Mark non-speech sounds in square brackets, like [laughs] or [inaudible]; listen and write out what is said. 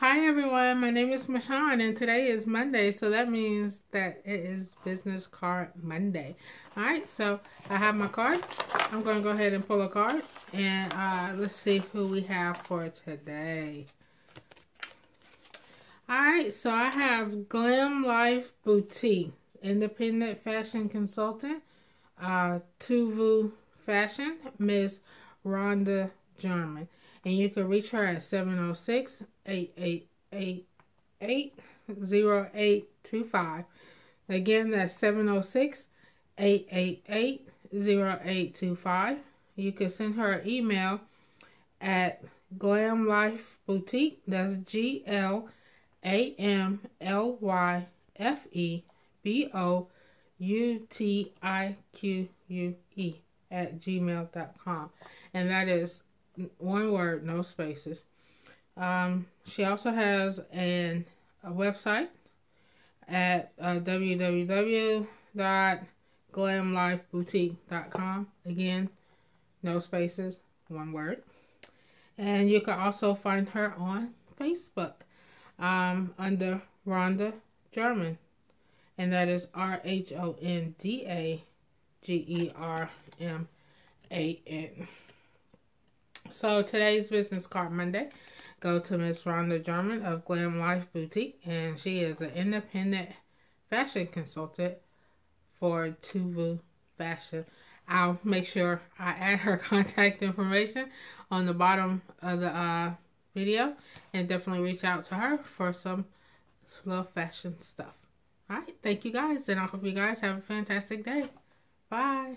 Hi everyone, my name is Mashawn and today is Monday, so that means that it is Business Card Monday. Alright, so I have my cards. I'm going to go ahead and pull a card and uh, let's see who we have for today. Alright, so I have GlamLyfe Boutique, independent fashion consultant, uh, TuVous Fashion, Miss Rhonda German. And you can reach her at 706 888 0825. Again, that's 706 888 0825. You can send her an email at GlamLyfe Boutique. That's G L A M L Y F E B O U T I Q U E at gmail.com. And that is one word, no spaces. Um, she also has an, a website at uh, www.glamlyfeboutique.com. Again, no spaces, one word. And you can also find her on Facebook um, under Rhonda German. And that is R H O N D A G E R M A N. So today's business card Monday go to Miss Rhonda German of GlamLyfe Boutique, and she is an independent fashion consultant for TuVous Fashion. I'll make sure I add her [laughs] contact information on the bottom of the uh, video, and definitely reach out to her for some little fashion stuff. All right, thank you guys, and I hope you guys have a fantastic day. Bye.